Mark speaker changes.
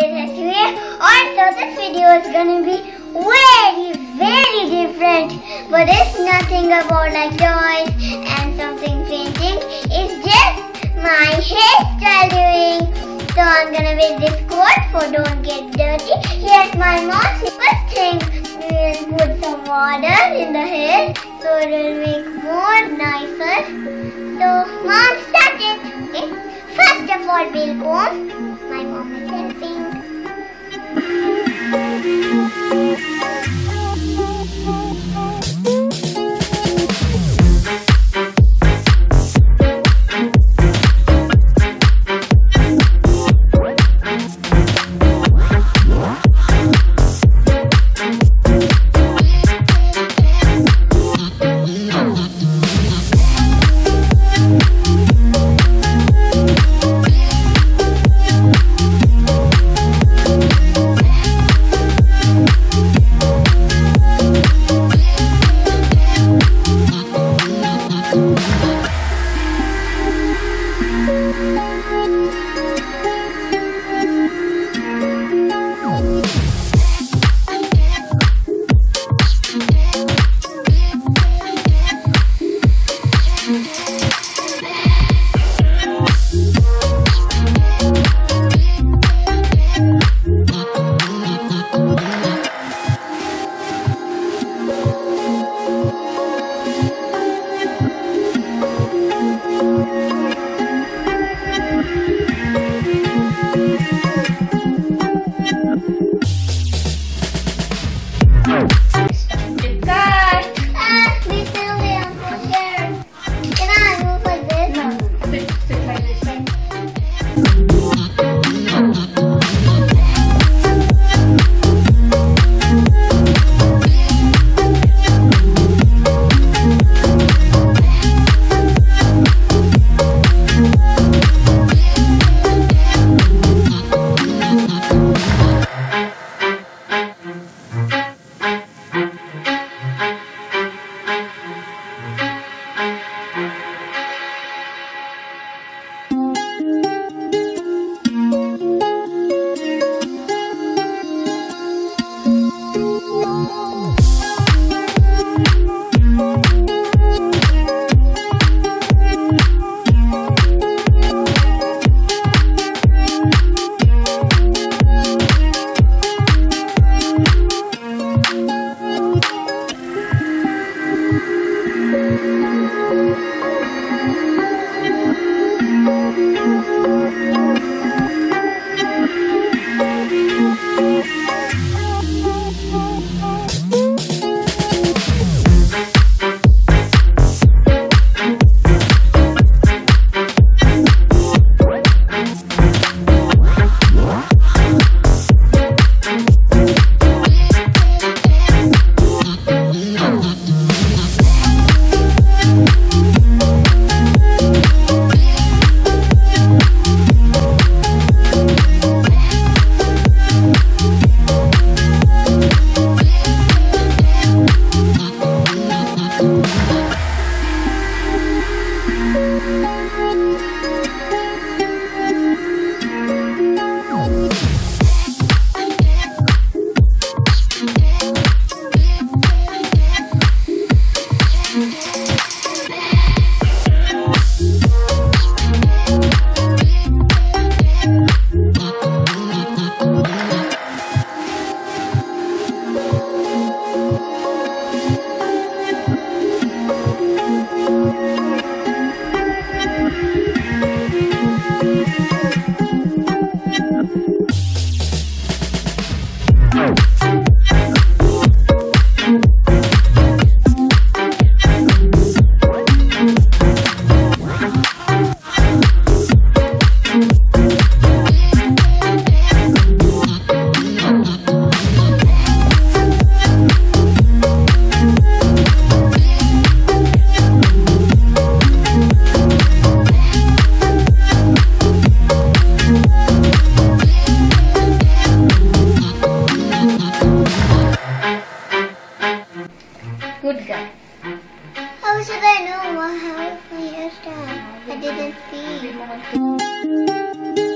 Speaker 1: this. Also, this video is gonna be very, very different. But it's nothing about like toys and something painting. It's just my hairstyle doing. So I'm gonna wear this coat for don't get dirty. Here's my mom. First thing, we will put some water in the hair so it will make more nicer. So mom, start it. Okay. First of all, we'll comb. didn't see.